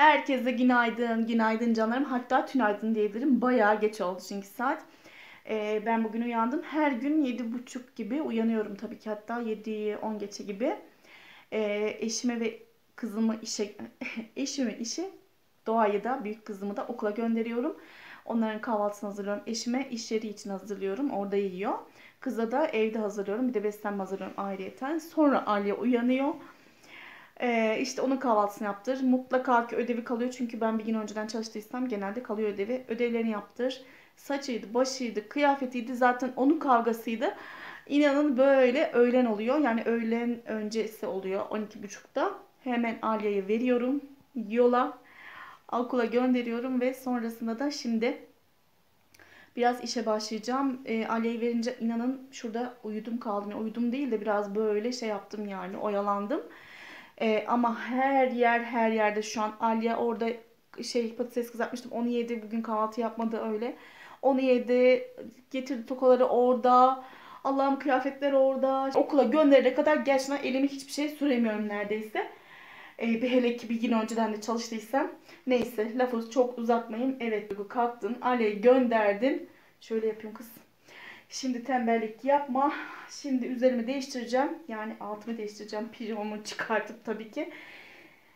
Herkese günaydın, günaydın canlarım. Hatta tünaydın diyebilirim. Bayağı geç oldu çünkü saat. Ee, ben bugün uyandım. Her gün 7.30 gibi uyanıyorum tabii ki. Hatta 7-10 geçe gibi. Ee, eşime ve kızımı işe, eşimi işe, Doğa'yı da, büyük kızımı da okula gönderiyorum. Onların kahvaltısını hazırlıyorum. Eşime iş yeri için hazırlıyorum. Orada yiyor. Kıza da evde hazırlıyorum. Bir de beslenme hazırlıyorum ayrıyeten. Sonra Alya uyanıyor. Ee, işte onun kahvaltısını yaptır. Mutlaka ki ödevi kalıyor. Çünkü ben bir gün önceden çalıştıysam genelde kalıyor ödevi. Ödevlerini yaptır. Saçıydı, başıydı, kıyafetiydi. Zaten onun kavgasıydı. İnanın böyle öğlen oluyor. Yani öğlen öncesi oluyor 12.30'da. Hemen Alya'yı veriyorum. Yola okula gönderiyorum ve sonrasında da şimdi biraz işe başlayacağım. E, Alya'yı verince inanın şurada uyudum kaldım. Uyudum değil de biraz böyle şey yaptım yani oyalandım. E, ama her yer her yerde şu an Alya orada şey patates kızartmıştım. Onu yedi. Bugün kahvaltı yapmadı öyle. Onu yedi. Getirdi tokaları orada. Allah'ım kıyafetler orada. Okula gönderene kadar gerçekten elimi hiçbir şey süremiyorum neredeyse. Ee, bir hele ki bir gün önceden de çalıştıysam. Neyse lafı çok uzatmayayım. Evet kalktın. Ali'yi gönderdin. Şöyle yapıyorum kız. Şimdi tembellik yapma. Şimdi üzerimi değiştireceğim. Yani altımı değiştireceğim. Pijamamı çıkartıp tabii ki.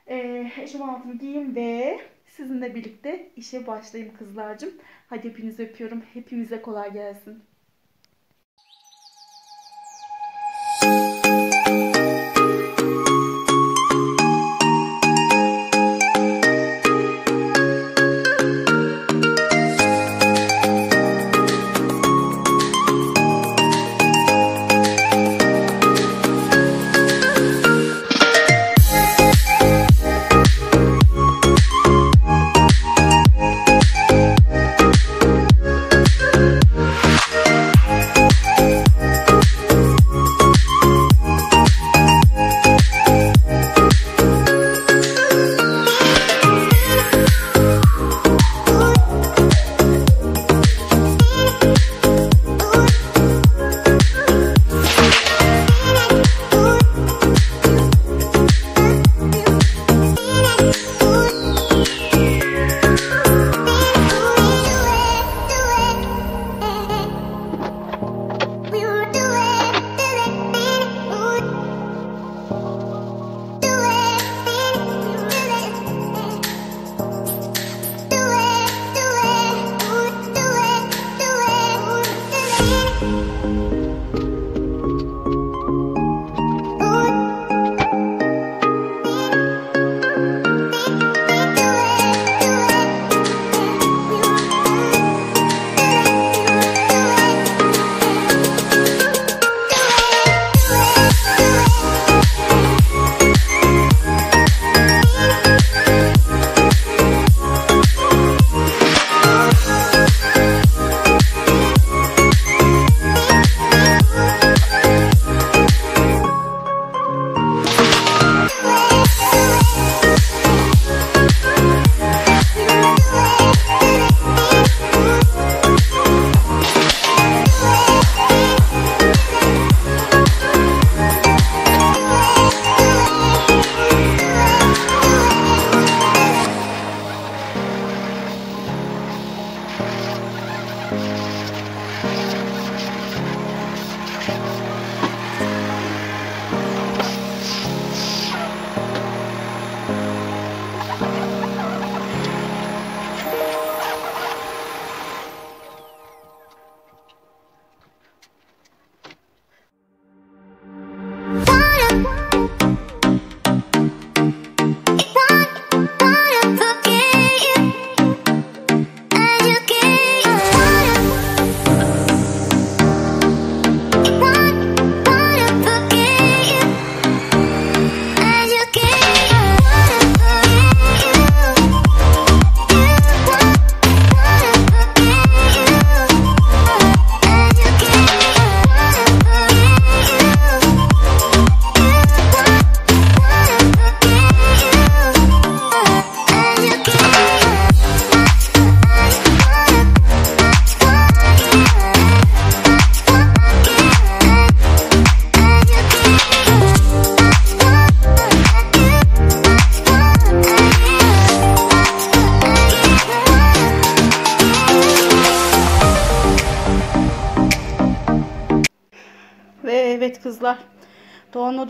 Ee, eşim altımı giyeyim ve sizinle birlikte işe başlayayım kızlarcığım. Hadi hepinizi öpüyorum. Hepimize kolay gelsin.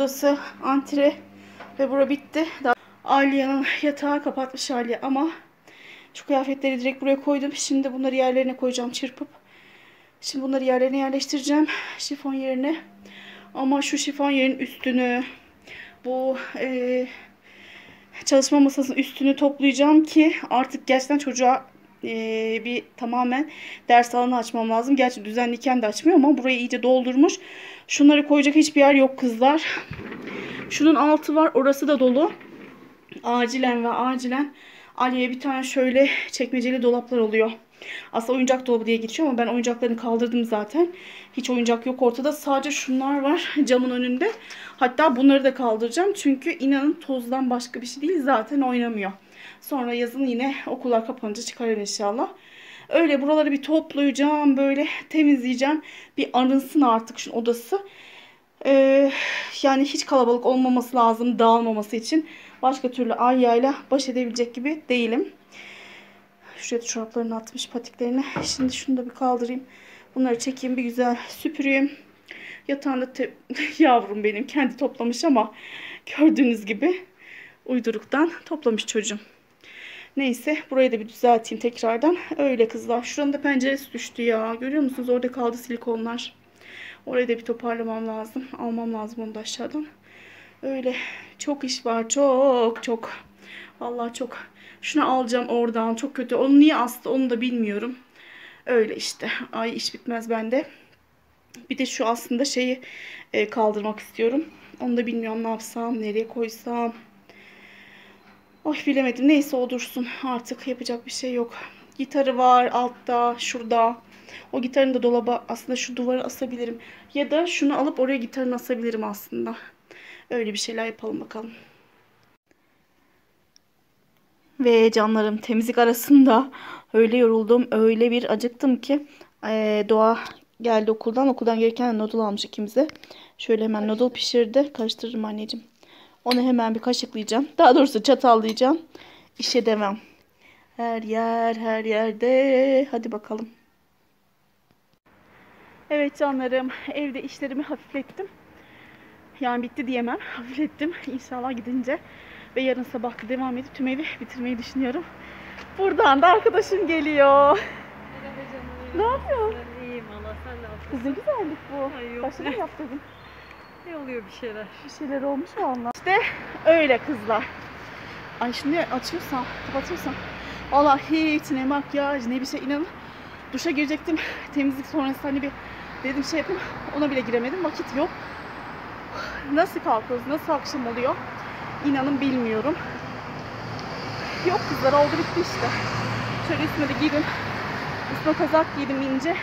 Odası, antre ve bura bitti. Alya'nın yatağı kapatmış Alya ama şu kıyafetleri direkt buraya koydum. Şimdi bunları yerlerine koyacağım çırpıp. Şimdi bunları yerlerine yerleştireceğim. Şifon yerine. Ama şu şifon yerin üstünü bu eee çalışma masasının üstünü toplayacağım ki artık gerçekten çocuğa e, bir tamamen ders alanı açmam lazım. Gerçi düzenliyken de açmıyor ama burayı iyice doldurmuş. Şunları koyacak hiçbir yer yok kızlar. Şunun altı var. Orası da dolu. Acilen ve acilen Ali'ye bir tane şöyle çekmeceli dolaplar oluyor. Aslında oyuncak dolabı diye geçiyor ama ben oyuncaklarını kaldırdım zaten. Hiç oyuncak yok ortada. Sadece şunlar var camın önünde. Hatta bunları da kaldıracağım. Çünkü inanın tozdan başka bir şey değil. Zaten oynamıyor. Sonra yazın yine okullar kapanınca çıkarır inşallah. Öyle buraları bir toplayacağım. Böyle temizleyeceğim. Bir arınsın artık şu odası. Ee, yani hiç kalabalık olmaması lazım. Dağılmaması için. Başka türlü Arya'yla baş edebilecek gibi değilim. Şuraya çoraplarını atmış patiklerini. Şimdi şunu da bir kaldırayım. Bunları çekeyim bir güzel süpüreyim. Yatağında yavrum benim kendi toplamış ama gördüğünüz gibi uyduruktan toplamış çocuğum. Neyse burayı da bir düzelteyim tekrardan. Öyle kızlar. Şuranın da penceresi düştü ya. Görüyor musunuz? Orada kaldı silikonlar. Orayı da bir toparlamam lazım. Almam lazım onu da aşağıdan. Öyle çok iş var. Çok çok. Vallahi çok. Şunu alacağım oradan. Çok kötü. Onu niye astı onu da bilmiyorum. Öyle işte. Ay iş bitmez bende. Bir de şu aslında şeyi e, kaldırmak istiyorum. Onu da bilmiyorum ne yapsam, nereye koysam. Oy bilemedim. Neyse o dursun. Artık yapacak bir şey yok. Gitarı var altta, şurada. O gitarını da dolaba aslında şu duvara asabilirim. Ya da şunu alıp oraya gitarını asabilirim aslında. Öyle bir şeyler yapalım bakalım. Ve canlarım temizlik arasında öyle yoruldum, öyle bir acıktım ki eee, Doğa geldi okuldan. Okuldan gelirken noodle almış ikimize. Şöyle hemen noodle pişirdi. Karıştırırım anneciğim. Onu hemen bir kaşıklayacağım. Daha doğrusu çatallayacağım. İşe devam. Her yer her yerde. Hadi bakalım. Evet canlarım evde işlerimi hafiflettim. Yani bitti diyemem. Hafiflettim. İnşallah gidince ve yarın sabah devam edip tüm evi bitirmeyi düşünüyorum. Buradan da arkadaşım geliyor. Ne yapıyorsun? Ben iyiyim valla sen ne yapıyorsun? Kız ne güzellik bu. Ay yok. Başına mı yaptırdın? Ne oluyor bir şeyler? Bir şeyler olmuş valla. İşte öyle kızlar. Ay şimdi açıyorsam, kapatıyorsam. Valla hiç ne makyaj ne bir şey inanın. Duşa girecektim. Temizlik sonrası hani bir dedim şey yapayım. Ona bile giremedim. Vakit yok. Nasıl kalkıyoruz? Nasıl akşam oluyor? İnanın bilmiyorum. Yok kızlar oldu bitti işte. Şöyle üstüme de giydim. Üstüme kazak giydim ince.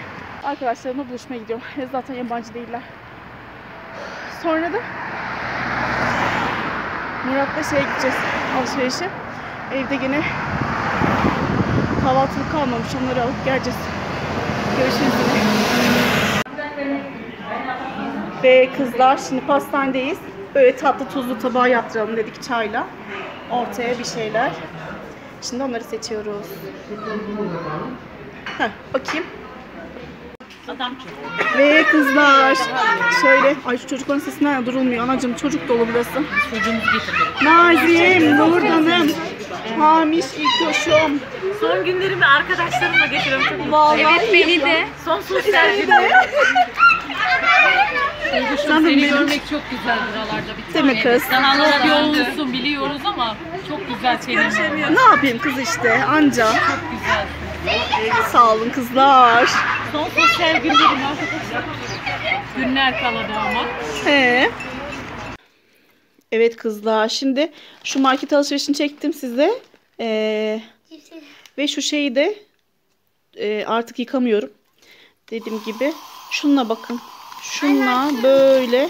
Arkadaşlarımla buluşmaya gidiyorum. Zaten yabancı değiller. Sonra da Murat'la şeye gideceğiz alışverişe. Evde gene kahvaltılık kalmamış. Onları alıp geleceğiz. Görüşürüz yine. Ve kızlar şimdi pastanedeyiz. Böyle tatlı tuzlu tabağa yaptıralım dedik çayla. Ortaya bir şeyler. Şimdi onları seçiyoruz. Heh, bakayım. Ve kızlar şöyle ay şu çocukların sesi nerede durulmuyor anacığım çocuk dolu burası. Çocuğumuzu getirdim. Nazim, Nurdan'ım, Hamiş, İlkoş'um. Son günlerimi arkadaşlarımla geçiriyorum. Vallahi Evet beni de. Son sosyal günleri. Canım Seni benim. görmek çok güzel buralarda bir Değil mi kız? Kanallara yoğunlusun biliyoruz ama çok güzel senin. Ne yapayım kız işte anca. Çok güzel. Sağ olun kızlar. Son sosyal günlerim arkadaşlar. Günler kaladı ama. He. Evet kızlar şimdi şu market alışverişini çektim size. Ee, ve şu şeyi de e, artık yıkamıyorum. Dediğim gibi. Şununla bakın. Şununla böyle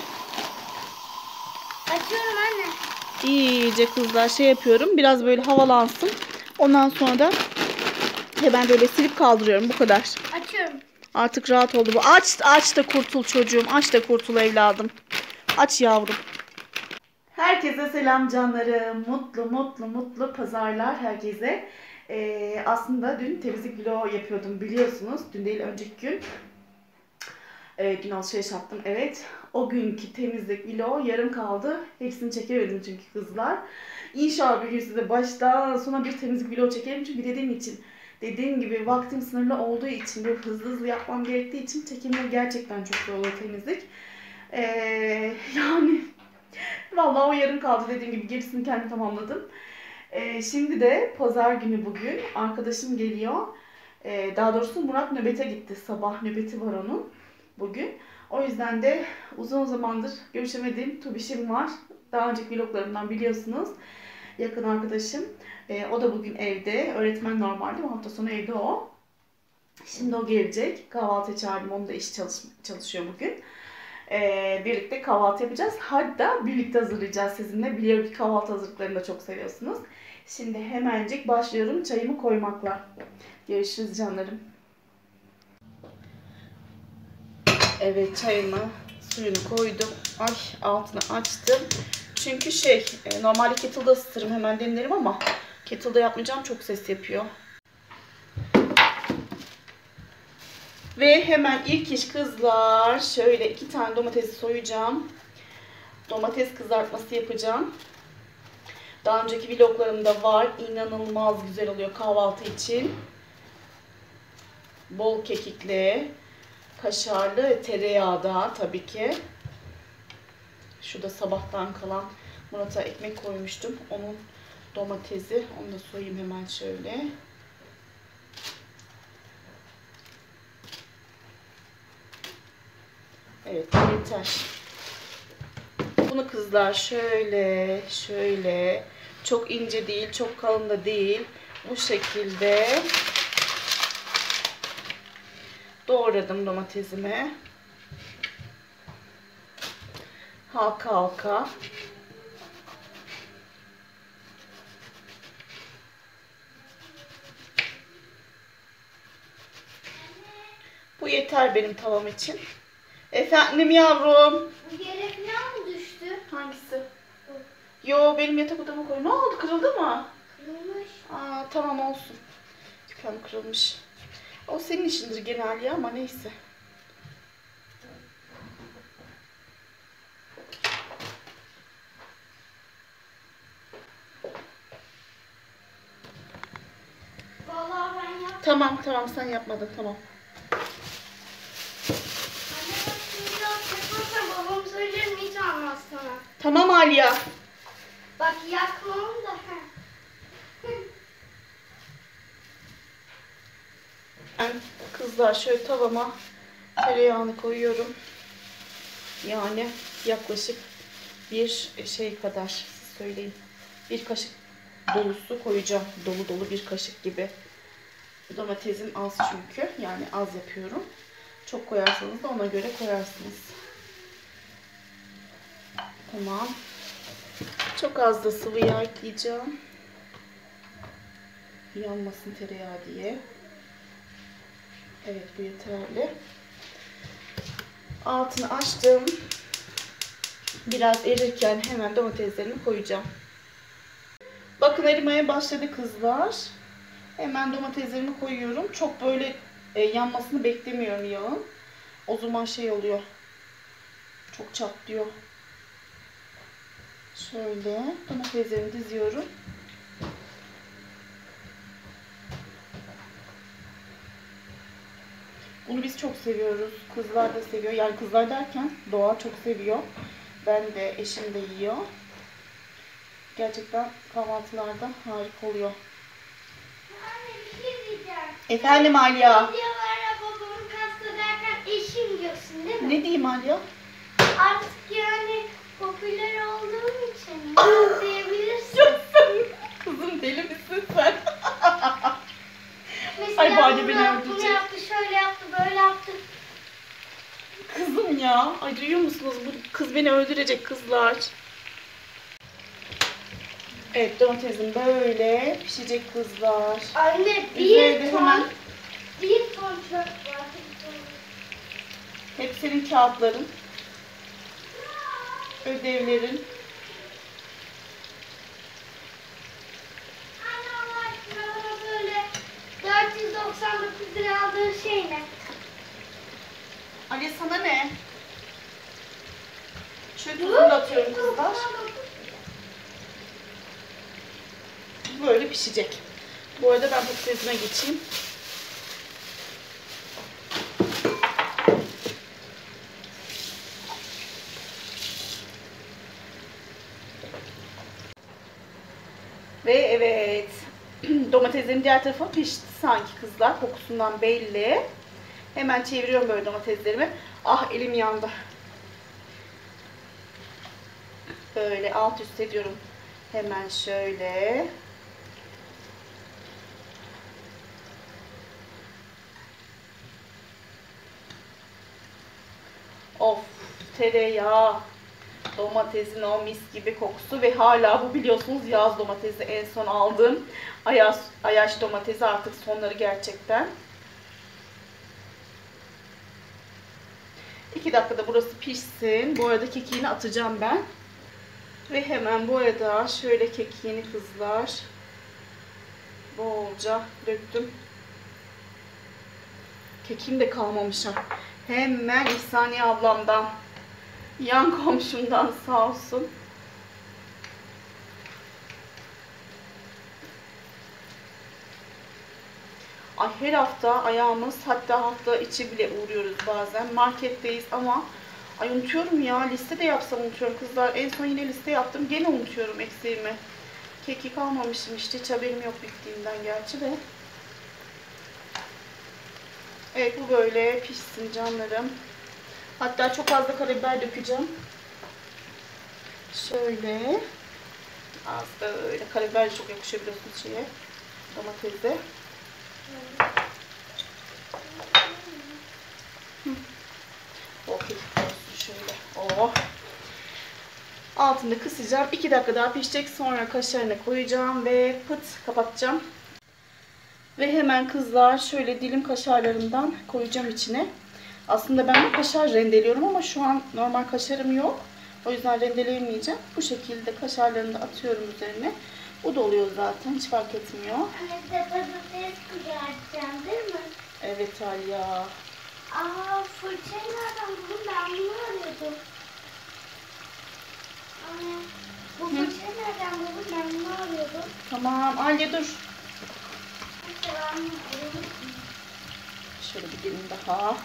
Açıyorum anne. iyice kızlar şey yapıyorum. Biraz böyle havalansın. Ondan sonra da hemen böyle silip kaldırıyorum. Bu kadar. Açıyorum. Artık rahat oldu bu. Aç, aç da kurtul çocuğum. Aç da kurtul evladım. Aç yavrum. Herkese selam canlarım. Mutlu mutlu mutlu pazarlar herkese. Ee, aslında dün temizlik vlogu yapıyordum biliyorsunuz. Dün değil önceki gün. Ee, dün alışveriş yaptım evet. O günkü temizlik vlog yarım kaldı. Hepsini çekemedim çünkü kızlar. İnşallah bir gün size baştan sona bir temizlik vlog çekerim. Çünkü dediğim için dediğim gibi vaktim sınırlı olduğu için böyle hızlı hızlı yapmam gerektiği için çekimler gerçekten çok zor oluyor temizlik. Ee, yani vallahi o yarım kaldı dediğim gibi gerisini kendim tamamladım. Ee, şimdi de pazar günü bugün arkadaşım geliyor. Ee, daha doğrusu Murat nöbete gitti. Sabah nöbeti var onun bugün. O yüzden de uzun zamandır görüşemediğim Tubiş'im var. Daha önceki vloglarımdan biliyorsunuz. Yakın arkadaşım. Ee, o da bugün evde. Öğretmen normalde. Bu hafta sonu evde o. Şimdi o gelecek. Kahvaltı çağırdım. Onun da iş çalış çalışıyor bugün. Ee, birlikte kahvaltı yapacağız. Hatta birlikte hazırlayacağız sizinle. Biliyorum ki kahvaltı hazırlıklarını da çok seviyorsunuz. Şimdi hemencik başlıyorum çayımı koymakla. Görüşürüz canlarım. Evet çayımı suyunu koydum. Ay altını açtım. Çünkü şey e, normalde kettle'da ısıtırım hemen demlerim ama kettle'da yapmayacağım çok ses yapıyor. Ve hemen ilk iş kızlar şöyle iki tane domatesi soyacağım. Domates kızartması yapacağım. Daha önceki vloglarımda var. İnanılmaz güzel oluyor kahvaltı için. Bol kekikli, kaşarlı ve tereyağda tabii ki. Şurada sabahtan kalan Murat'a ekmek koymuştum. Onun domatesi. Onu da soyayım hemen şöyle. Evet yeter. Bunu kızlar şöyle şöyle çok ince değil çok kalın da değil bu şekilde doğradım domatesimi. Halka halka. Bu yeter benim tavam için. Efendim yavrum. Bu yere falan mı düştü? Hangisi? Yo benim yatak odama koy. Ne oldu kırıldı mı? Kırılmış. Aa tamam olsun. Küpem kırılmış. O senin işindir genel ya ama neyse. Vallahi ben yaptım. Tamam tamam sen yapmadın tamam. Babam söylerim hiç almaz sana. Tamam Aliya. Bak yakmam da. ha. Ben kızlar şöyle tavama tereyağını koyuyorum. Yani yaklaşık bir şey kadar siz söyleyin. Bir kaşık dolusu koyacağım. Dolu dolu bir kaşık gibi. Domatesim az çünkü. Yani az yapıyorum. Çok koyarsanız da ona göre koyarsınız. Tamam. Çok az da sıvı yağ ekleyeceğim. Yanmasın tereyağı diye. Evet bu yeterli. Altını açtım. Biraz erirken hemen domateslerimi koyacağım. Bakın erimeye başladı kızlar. Hemen domateslerimi koyuyorum. Çok böyle e, yanmasını beklemiyorum yağın. O zaman şey oluyor. Çok çatlıyor. Şöyle domateslerimi diziyorum. Bunu biz çok seviyoruz. Kızlar da seviyor. Yani kızlar derken Doğa çok seviyor. Ben de eşim de yiyor. Gerçekten kahvaltılarda harika oluyor. Anne bir şey diyeceğim. Efendim Aliya. Videolara babamı kastederken eşim diyorsun değil mi? Ne diyeyim Aliya? Artık yani popüler olduğum için diyebilirsin. Kızım deli misin sen? Mesela Ay, bu anne beni öldürecek. bunu yaptı, şöyle yaptı, böyle yaptı. Kızım ya. Ay duyuyor musunuz? Bu kız beni öldürecek kızlar. Evet domatesim böyle pişecek kızlar. Anne Üzerinde bir ton, hemen- bir ton çöp var. Hep senin kağıtların. Ödevlerin. Anne Allah aşkına bana böyle 499 lira aldığın şey ne? Ali sana ne? Şöyle tuzunu da atıyorum kızlar. Böyle pişecek. Bu arada ben patatesine geçeyim. Ve evet. Domateslerin diğer tarafı pişti sanki kızlar. Kokusundan belli. Hemen çeviriyorum böyle domateslerimi. Ah elim yandı. Böyle alt üst ediyorum. Hemen şöyle. Tereyağı. Domatesin o mis gibi kokusu ve hala bu biliyorsunuz yaz domatesi en son aldığım ayaş, ayaş domatesi artık sonları gerçekten. 2 dakikada burası pişsin. Bu arada kekiğini atacağım ben. Ve hemen bu arada şöyle kekiğini kızlar bolca döktüm. Kekim de kalmamış ha. Hemen İhsaniye ablamdan yan komşumdan sağ olsun. Ay her hafta ayağımız hatta hafta içi bile uğruyoruz bazen. Marketteyiz ama ay unutuyorum ya liste de yapsam unutuyorum kızlar. En son yine liste yaptım gene unutuyorum eksiğimi. Keki kalmamışım işte hiç haberim yok bittiğinden gerçi de. Evet bu böyle pişsin canlarım. Hatta çok fazla karabiber dökeceğim. Şöyle. Az böyle. Karabiber de çok yakışıyor biliyorsunuz şeye. Domatese. Okey. Şöyle. Oh. Altını kısacağım. 2 dakika daha pişecek. Sonra kaşarını koyacağım ve pıt kapatacağım. Ve hemen kızlar şöyle dilim kaşarlarından koyacağım içine. Aslında ben de kaşar rendeliyorum ama şu an normal kaşarım yok. O yüzden rendeleyemeyeceğim. Bu şekilde kaşarlarını da atıyorum üzerine. Bu da oluyor zaten. Hiç fark etmiyor. Anne de patates kızartacağım değil mi? Evet Alya. Aa fırçayı nereden buldum? Ben bunu arıyordum. Anne bu fırçayı nereden buldum? Ben bunu arıyordum. Tamam Alya dur. Şöyle bir dilim daha.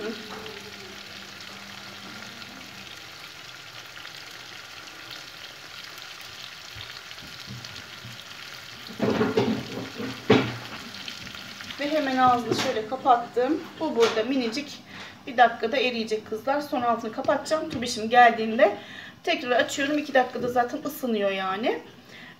Ve hemen ağzını şöyle kapattım. Bu burada minicik bir dakikada eriyecek kızlar. Sonra altını kapatacağım. Tubişim geldiğinde tekrar açıyorum. 2 dakikada zaten ısınıyor yani.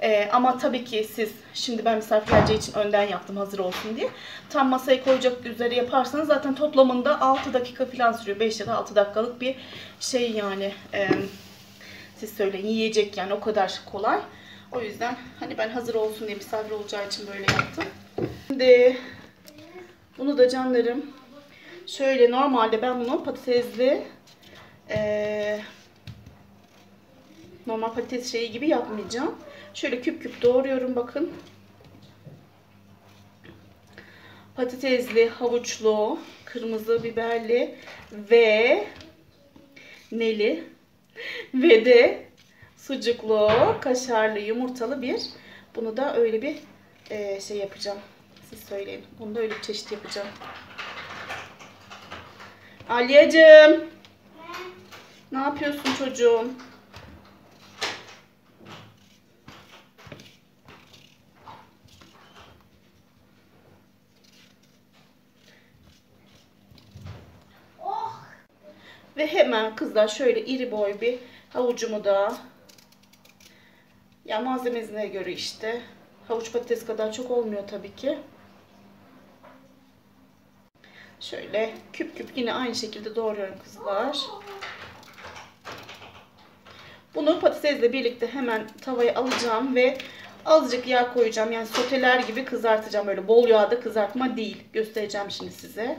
Ee, ama tabii ki siz şimdi ben misafir geleceği için önden yaptım hazır olsun diye. Tam masaya koyacak üzere yaparsanız zaten toplamında 6 dakika falan sürüyor. 5 ya da 6 dakikalık bir şey yani. Ee, siz söyleyin yiyecek yani o kadar kolay. O yüzden hani ben hazır olsun diye misafir olacağı için böyle yaptım. Şimdi bunu da canlarım şöyle normalde ben bunu patatesli ee, normal patates şeyi gibi yapmayacağım. Şöyle küp küp doğruyorum bakın. Patatesli, havuçlu, kırmızı biberli ve neli ve de sucuklu, kaşarlı, yumurtalı bir. Bunu da öyle bir eee, şey yapacağım. Siz söyleyin. Bunu da öyle bir çeşit yapacağım. Aliyacığım. Ne yapıyorsun çocuğum? Oh! Ve hemen kızlar şöyle iri boy bir havucumu da ya malzemesine göre işte havuç patates kadar çok olmuyor tabii ki. Şöyle küp küp yine aynı şekilde doğruyorum kızlar. Bunu patatesle birlikte hemen tavaya alacağım ve azıcık yağ koyacağım. Yani soteler gibi kızartacağım. Böyle bol yağda kızartma değil. Göstereceğim şimdi size.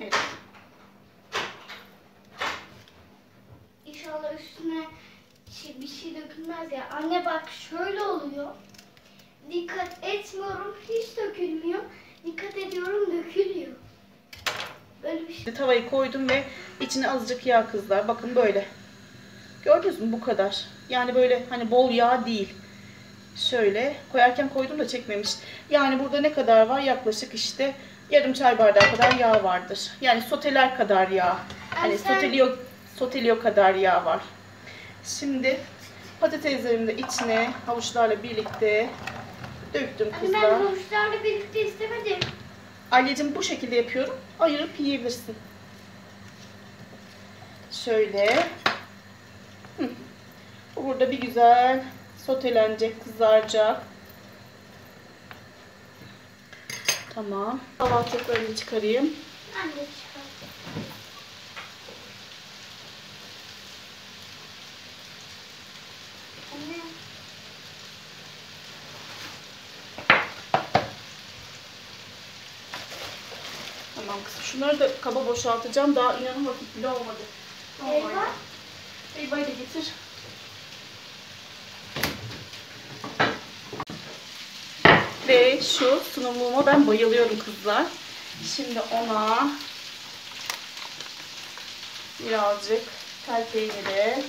Evet. İnşallah üstüne şey- bir şey dökülmez dökülmez ya. Anne bak şöyle oluyor. Dikkat etmiyorum hiç dökülmüyor. Dikkat ediyorum dökülüyor. Böyle bir şey. Tavayı koydum ve içine azıcık yağ kızlar. Bakın böyle. Gördünüz mü bu kadar. Yani böyle hani bol yağ değil. Şöyle koyarken koydum da çekmemiş. Yani burada ne kadar var? Yaklaşık işte yarım çay bardağı kadar yağ vardır. Yani soteler kadar yağ. Hani soteliyor, soteliyor kadar yağ var. Şimdi patateslerimi de içine havuçlarla birlikte döktüm Anne kızlar. ben havuçlarla birlikte istemedim. Anneciğim bu şekilde yapıyorum. Ayırıp yiyebilirsin. Şöyle. Hı. Bu Burada bir güzel sotelenecek, kızaracak. Tamam. Salatalıklarını çıkarayım. Anne çıkar. Anne. Tamam kızım. Şunları da kaba boşaltacağım. Daha inanın vakit bile olmadı. Eyvah. Eyvah'ı da getir. Ve şu sunumluğuma ben bayılıyorum kızlar. Şimdi ona birazcık tel peyniri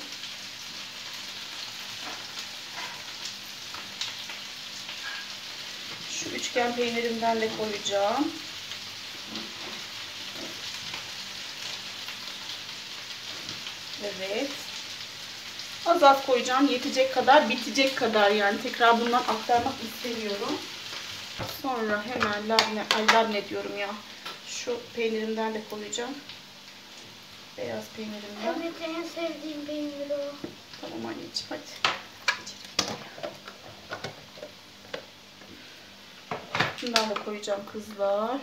şu üçgen peynirimden de koyacağım. Evet. Az az koyacağım. Yetecek kadar, bitecek kadar yani. Tekrar bundan aktarmak istemiyorum. Sonra hemen labne, ay labne diyorum ya. Şu peynirimden de koyacağım. Beyaz peynirimden. Evet en sevdiğim peynir o. Tamam anneciğim hadi. Şundan da koyacağım kızlar.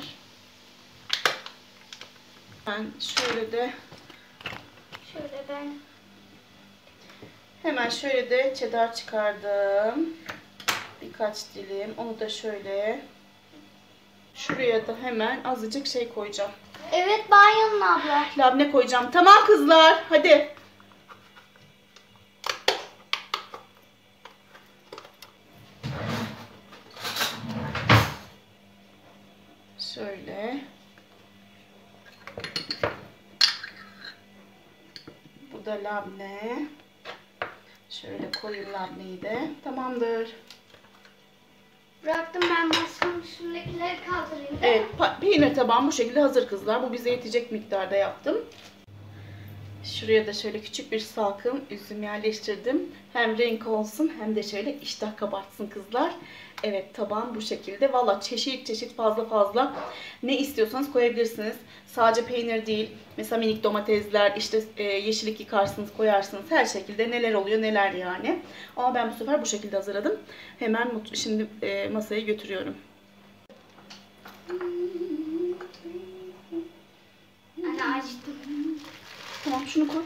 Ben şöyle de Ben. Hemen şöyle de cheddar çıkardım. Birkaç dilim. Onu da şöyle şuraya da hemen azıcık şey koyacağım. Evet banyonun abla. Labne koyacağım. Tamam kızlar. Hadi. Şöyle. Bu da labne. Şöyle koyayım labneyi de. Tamamdır. Bıraktım ben masanın üstündekileri kaldırayım. Evet, peynir tabağım bu şekilde hazır kızlar. Bu bize yetecek miktarda yaptım. Şuraya da şöyle küçük bir salkım üzüm yerleştirdim. Hem renk olsun hem de şöyle iştah kabartsın kızlar. Evet tabağım bu şekilde. Valla çeşit çeşit fazla fazla ne istiyorsanız koyabilirsiniz. Sadece peynir değil. Mesela minik domatesler, işte e, yeşillik yıkarsınız, koyarsınız. Her şekilde neler oluyor neler yani. Ama ben bu sefer bu şekilde hazırladım. Hemen şimdi e, masaya götürüyorum. Anne açtım. Tamam şunu koy.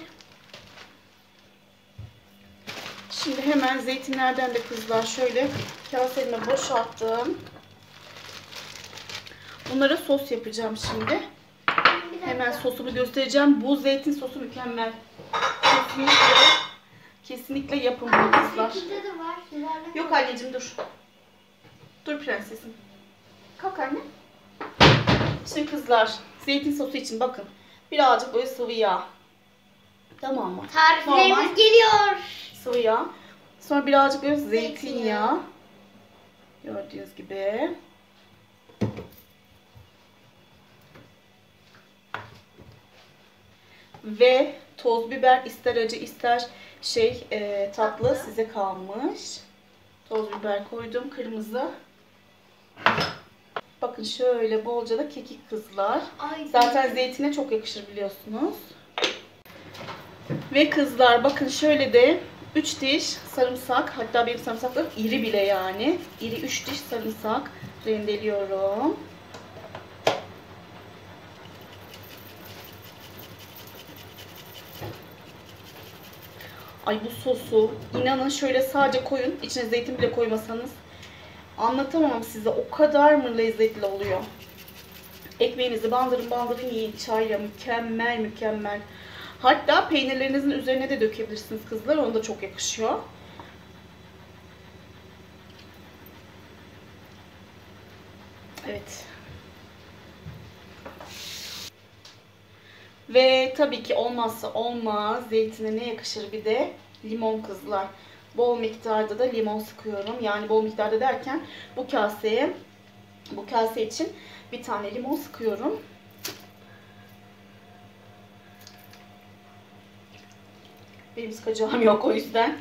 Şimdi hemen zeytinlerden de kızlar şöyle kaselerime boşalttım. Bunlara sos yapacağım şimdi. Hemen sosumu göstereceğim. Bu zeytin sosu mükemmel. Kesinlikle, kesinlikle yapın bunu kızlar. Yok anneciğim dur. Dur prensesim. Kalk anne. Şimdi kızlar zeytin sosu için bakın. Birazcık böyle sıvı yağ. Tamam mı? Tariflerimiz Normal. geliyor. Yağ. Sonra birazcık böyle zeytinyağı. Gördüğünüz gibi. Ve toz biber ister acı ister şey e, tatlı Tatlı. size kalmış. Toz biber koydum kırmızı. Bakın şöyle bolca da kekik kızlar. Ay, Zaten zeytine çok yakışır biliyorsunuz. Ve kızlar bakın şöyle de 3 diş sarımsak hatta benim sarımsaklarım iri bile yani. İri 3 diş sarımsak rendeliyorum. Ay bu sosu inanın şöyle sadece koyun. içine zeytin bile koymasanız anlatamam size. O kadar mı lezzetli oluyor. Ekmeğinizi bandırın bandırın yiyin çayla mükemmel mükemmel. Hatta peynirlerinizin üzerine de dökebilirsiniz kızlar. Onu da çok yakışıyor. Evet. Ve tabii ki olmazsa olmaz zeytine ne yakışır bir de limon kızlar. Bol miktarda da limon sıkıyorum. Yani bol miktarda derken bu kaseye bu kase için bir tane limon sıkıyorum. Benim sıkacağım yok o yüzden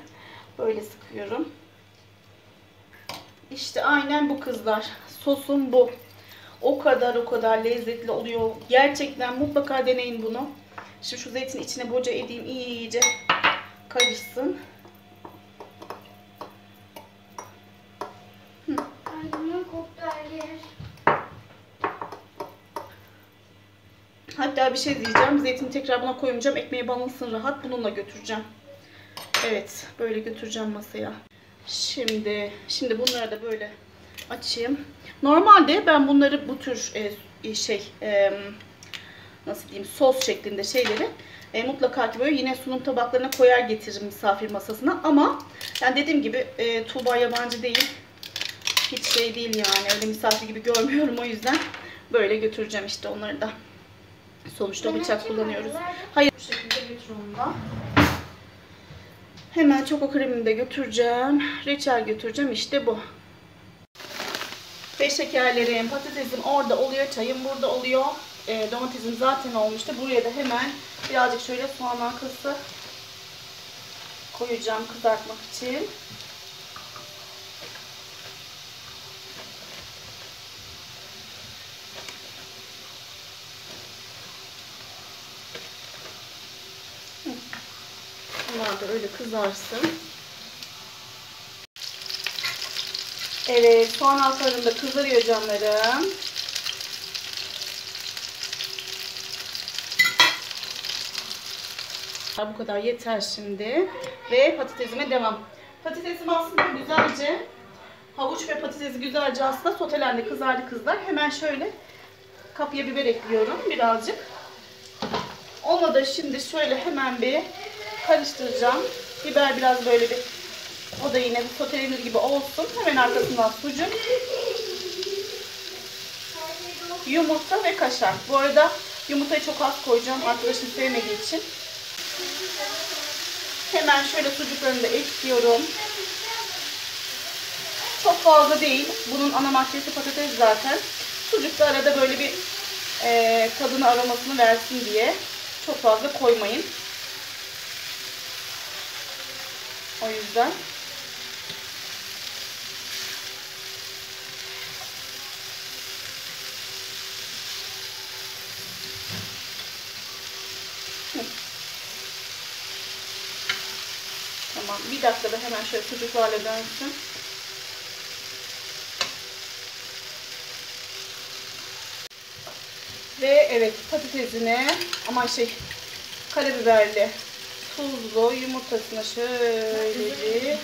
böyle sıkıyorum. İşte aynen bu kızlar. Sosum bu. O kadar o kadar lezzetli oluyor. Gerçekten mutlaka deneyin bunu. Şimdi şu zeytin içine boca edeyim iyice karışsın. Ağzımın koktu her yer. Bir şey diyeceğim. Zeytini tekrar buna koymayacağım. Ekmeğe banılsın rahat. Bununla götüreceğim. Evet. Böyle götüreceğim masaya. Şimdi şimdi bunları da böyle açayım. Normalde ben bunları bu tür e, şey e, nasıl diyeyim sos şeklinde şeyleri e, mutlaka ki böyle yine sunum tabaklarına koyar getiririm misafir masasına. Ama yani dediğim gibi e, Tuğba yabancı değil. Hiç şey değil yani. Öyle misafir gibi görmüyorum o yüzden. Böyle götüreceğim işte onları da. Sonuçta bıçak kullanıyoruz. Hayır bu şekilde götür onu da. Hemen çoko kremini de götüreceğim. Reçel götüreceğim. İşte bu. Ve şekerlerim, patatesim orada oluyor. Çayım burada oluyor. E, domatesim zaten olmuştu. Buraya da hemen birazcık şöyle soğan halkası koyacağım kızartmak için. Da öyle kızarsın. Evet, soğan halkalarım da kızarıyor canlarım. Bu kadar yeter şimdi. Ve patatesime devam. Patatesim aslında güzelce, havuç ve patatesi güzelce aslında sotelendi, kızardı kızlar. Hemen şöyle kapya biber ekliyorum birazcık. Onu da şimdi şöyle hemen bir karıştıracağım. Biber biraz böyle bir o da yine bir sotelenir gibi olsun. Hemen arkasından sucuk. Yumurta ve kaşar. Bu arada yumurtayı çok az koyacağım. Arkadaşım sevmediği için. Hemen şöyle sucuklarını da ekliyorum. Çok fazla değil. Bunun ana maddesi patates zaten. Sucuk da arada böyle bir e, tadını aromasını versin diye çok fazla koymayın. O yüzden. Tamam. Bir dakikada hemen şöyle sucuklarla dönsün. Ve evet patatesine ama şey karabiberli tuzlu yumurtasına şöyle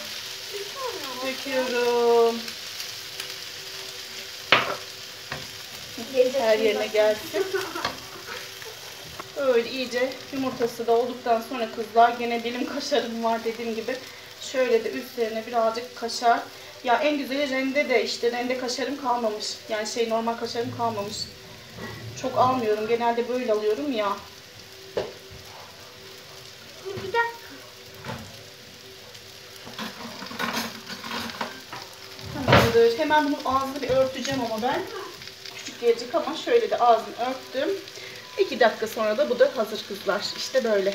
döküyorum. Her yerine gelsin. Böyle iyice yumurtası da olduktan sonra kızlar gene dilim kaşarım var dediğim gibi. Şöyle de üstlerine birazcık kaşar. Ya en güzeli rende de işte rende kaşarım kalmamış. Yani şey normal kaşarım kalmamış. Çok almıyorum. Genelde böyle alıyorum ya. Bir dakika. Tamamdır. Hemen bunun ağzını bir örteceğim ama ben. Küçük gelecek ama şöyle de ağzını örttüm. İki dakika sonra da bu da hazır kızlar. İşte böyle.